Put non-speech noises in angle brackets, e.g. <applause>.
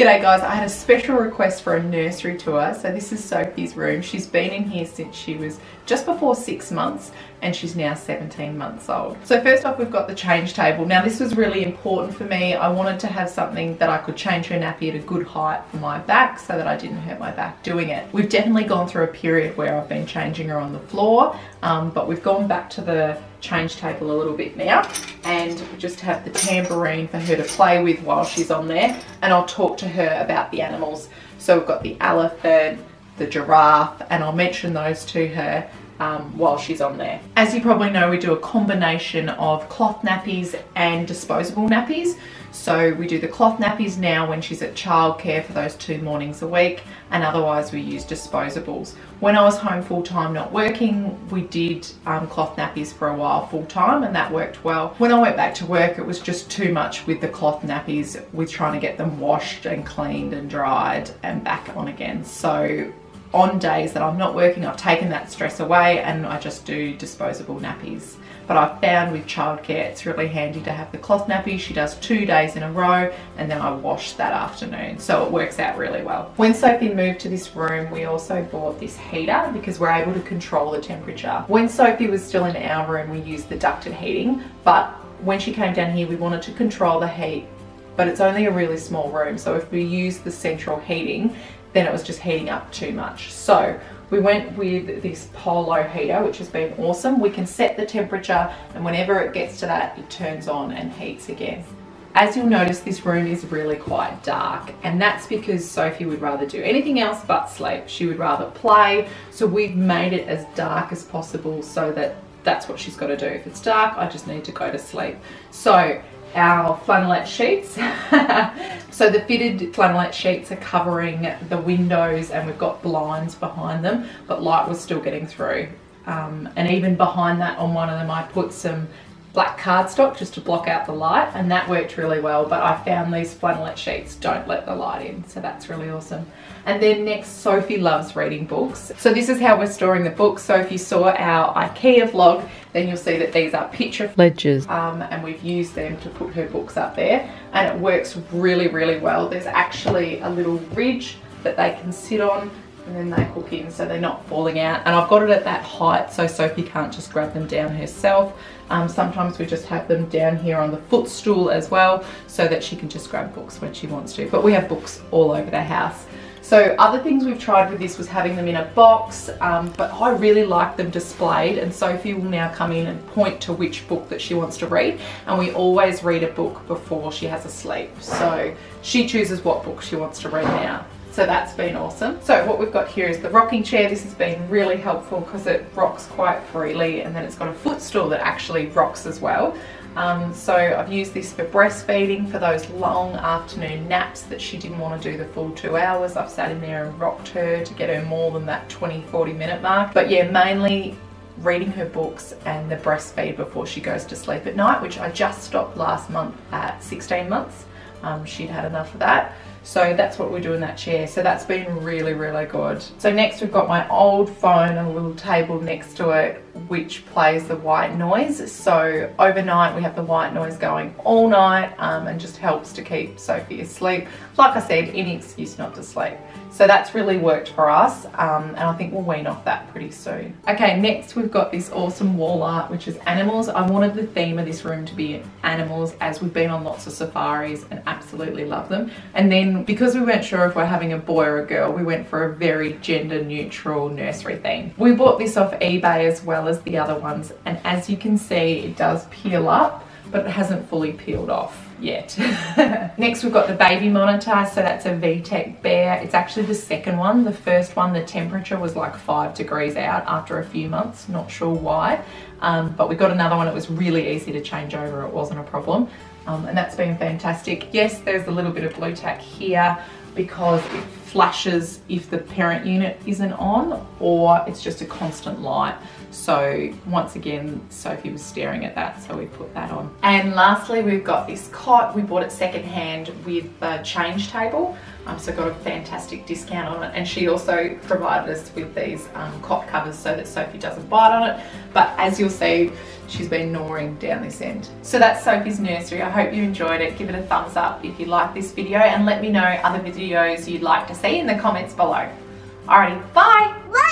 G'day guys, I had a special request for a nursery tour. So this is Sophie's room. She's been in here since she was just before six months and she's now 17 months old. So first off we've got the change table. Now this was really important for me. I wanted to have something that I could change her nappy at a good height for my back so that I didn't hurt my back doing it. We've definitely gone through a period where I've been changing her on the floor um, but we've gone back to the change table a little bit now and just have the tambourine for her to play with while she's on there and I'll talk to her about the animals. So we've got the elephant, the giraffe and I'll mention those to her um, while she's on there. As you probably know, we do a combination of cloth nappies and disposable nappies. So we do the cloth nappies now when she's at childcare for those two mornings a week and otherwise we use disposables. When I was home full time not working, we did um, cloth nappies for a while full time and that worked well. When I went back to work, it was just too much with the cloth nappies with trying to get them washed and cleaned and dried and back on again. So on days that I'm not working, I've taken that stress away and I just do disposable nappies. But I've found with childcare, it's really handy to have the cloth nappy. She does two days in a row and then I wash that afternoon. So it works out really well. When Sophie moved to this room, we also bought this heater because we're able to control the temperature. When Sophie was still in our room, we used the ducted heating, but when she came down here, we wanted to control the heat but it's only a really small room. So if we use the central heating, then it was just heating up too much. So we went with this Polo heater, which has been awesome. We can set the temperature and whenever it gets to that, it turns on and heats again. As you'll notice, this room is really quite dark and that's because Sophie would rather do anything else but sleep. She would rather play. So we've made it as dark as possible so that that's what she's got to do. If it's dark, I just need to go to sleep. So our flannelette sheets. <laughs> so the fitted flannelette sheets are covering the windows and we've got blinds behind them, but light was still getting through. Um, and even behind that on one of them I put some black cardstock just to block out the light and that worked really well but I found these flannelette sheets don't let the light in so that's really awesome. And then next Sophie loves reading books. So this is how we're storing the books. So if you saw our Ikea vlog then you'll see that these are picture ledgers. um, and we've used them to put her books up there and it works really really well. There's actually a little ridge that they can sit on and then they hook in so they're not falling out. And I've got it at that height so Sophie can't just grab them down herself. Um, sometimes we just have them down here on the footstool as well so that she can just grab books when she wants to. But we have books all over the house. So other things we've tried with this was having them in a box, um, but I really like them displayed. And Sophie will now come in and point to which book that she wants to read. And we always read a book before she has a sleep. So she chooses what book she wants to read now. So that's been awesome. So what we've got here is the rocking chair. This has been really helpful because it rocks quite freely and then it's got a footstool that actually rocks as well. Um, so I've used this for breastfeeding for those long afternoon naps that she didn't want to do the full two hours. I've sat in there and rocked her to get her more than that 20, 40 minute mark. But yeah, mainly reading her books and the breastfeed before she goes to sleep at night, which I just stopped last month at 16 months. Um, she'd had enough of that. So that's what we do in that chair. So that's been really, really good. So next we've got my old phone and a little table next to it which plays the white noise. So overnight we have the white noise going all night um, and just helps to keep Sophie asleep. Like I said, any excuse not to sleep. So that's really worked for us um, and I think we'll wean off that pretty soon. Okay, next we've got this awesome wall art which is animals. I wanted the theme of this room to be animals as we've been on lots of safaris and absolutely love them. And then because we weren't sure if we're having a boy or a girl, we went for a very gender neutral nursery theme. We bought this off eBay as well as the other ones and as you can see it does peel up but it hasn't fully peeled off yet. <laughs> Next we've got the baby monitor, so that's a VTech Bear. It's actually the second one. The first one, the temperature was like five degrees out after a few months, not sure why. Um, but we got another one, it was really easy to change over, it wasn't a problem. Um, and that's been fantastic. Yes, there's a little bit of Blu Tack here because it flashes if the parent unit isn't on or it's just a constant light. So once again, Sophie was staring at that, so we put that on. And lastly, we've got this cot. We bought it secondhand with a change table. Um, so got a fantastic discount on it. And she also provided us with these um, cot covers so that Sophie doesn't bite on it. But as you'll see, she's been gnawing down this end. So that's Sophie's nursery. I hope you enjoyed it. Give it a thumbs up if you like this video and let me know other videos you'd like to see in the comments below. Alrighty, bye! Bye.